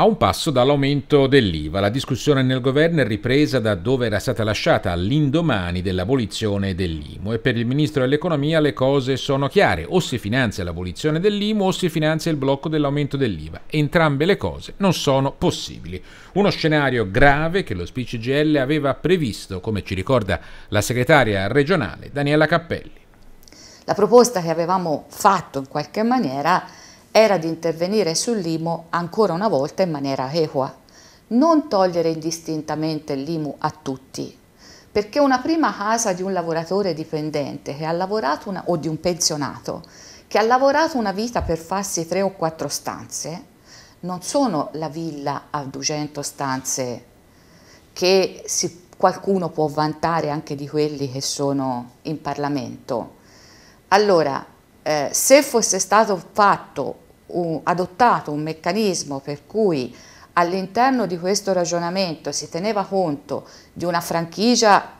A un passo dall'aumento dell'IVA, la discussione nel governo è ripresa da dove era stata lasciata all'indomani dell'abolizione dell'IMU e per il ministro dell'economia le cose sono chiare, o si finanzia l'abolizione dell'IMU o si finanzia il blocco dell'aumento dell'IVA. Entrambe le cose non sono possibili. Uno scenario grave che lo SPCGL aveva previsto, come ci ricorda la segretaria regionale Daniela Cappelli. La proposta che avevamo fatto in qualche maniera era di intervenire sull'IMU ancora una volta in maniera equa, non togliere indistintamente l'IMU a tutti, perché una prima casa di un lavoratore dipendente che ha lavorato una, o di un pensionato che ha lavorato una vita per farsi tre o quattro stanze, non sono la villa a 200 stanze che si, qualcuno può vantare anche di quelli che sono in Parlamento. Allora, eh, se fosse stato fatto un, adottato un meccanismo per cui all'interno di questo ragionamento si teneva conto di una franchigia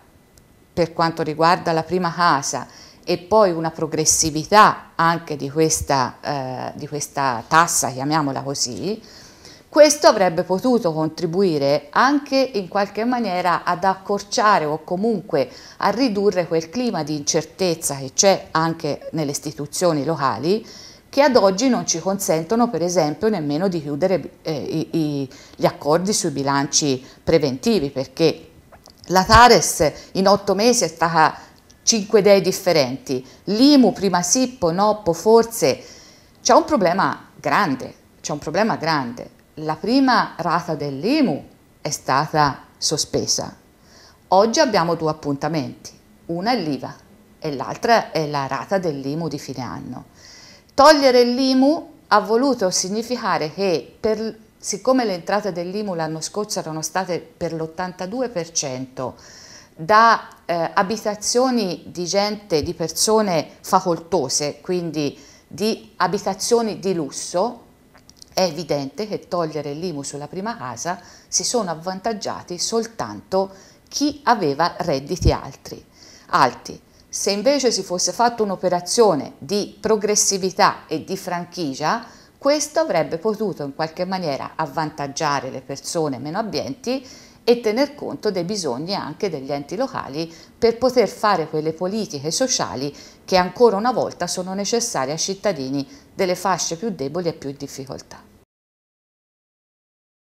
per quanto riguarda la prima casa e poi una progressività anche di questa, eh, di questa tassa, chiamiamola così, questo avrebbe potuto contribuire anche in qualche maniera ad accorciare o comunque a ridurre quel clima di incertezza che c'è anche nelle istituzioni locali che ad oggi non ci consentono per esempio nemmeno di chiudere eh, i, i, gli accordi sui bilanci preventivi perché la Tares in otto mesi è stata cinque idee differenti, l'IMU, prima SIPPO, NOPPO, forse c'è un problema grande, c'è un problema grande. La prima rata dell'IMU è stata sospesa. Oggi abbiamo due appuntamenti, una è l'IVA e l'altra è la rata dell'IMU di fine anno. Togliere l'IMU ha voluto significare che per, siccome le entrate dell'IMU l'anno scorso erano state per l'82% da eh, abitazioni di gente, di persone facoltose, quindi di abitazioni di lusso, è evidente che togliere l'IMU sulla prima casa si sono avvantaggiati soltanto chi aveva redditi altri, alti. Se invece si fosse fatta un'operazione di progressività e di franchigia, questo avrebbe potuto in qualche maniera avvantaggiare le persone meno abbienti e tener conto dei bisogni anche degli enti locali per poter fare quelle politiche sociali che ancora una volta sono necessarie ai cittadini delle fasce più deboli e più in difficoltà.